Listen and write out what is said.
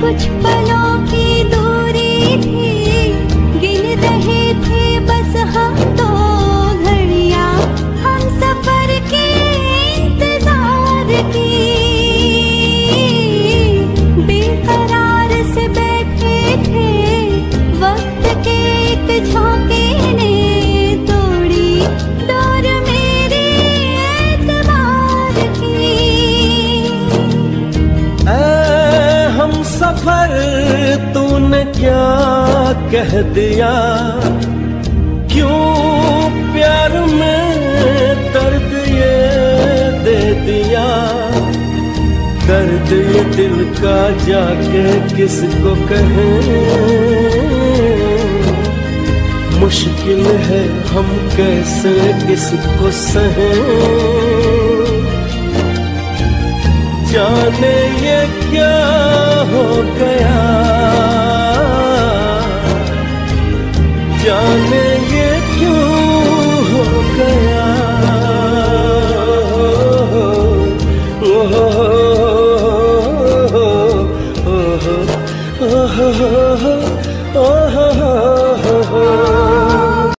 कुछ पलों की दूरी थी, गिन रहे थे बस हम दो घड़िया। हम सफ़र के इंतज़ार की। बेकरार कह दिया? क्यों प्यार में दर्द ये दे दिया? दर्द ये दिल का जाके किसको कहे? मुश्किल है हम कैसे इसको सहे? जाने ये क्या हो गया? जाने ये क्यों हो गया ओ हो हो हो हो हो हो